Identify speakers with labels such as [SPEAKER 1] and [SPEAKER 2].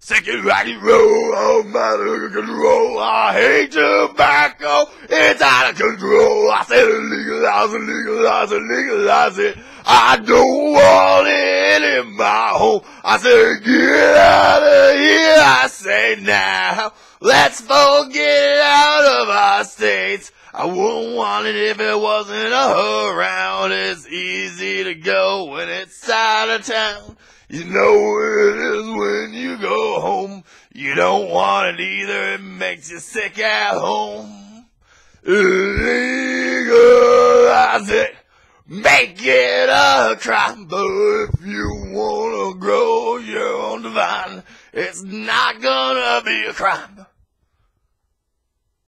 [SPEAKER 1] Second rock and roll, I'm out of control. I hate tobacco, it's out of control. I said legalize it, legalize it, legalize it. I don't want it in my home. I said get out of here. I say now, let's forget it out of our states. I wouldn't want it if it wasn't around. It's easy to go when it's out of town. You know where it is when you go home. You don't want it either. It makes you sick at home. Legalize it. Make it a crime. But if you wanna grow your own divine, it's not gonna be a crime.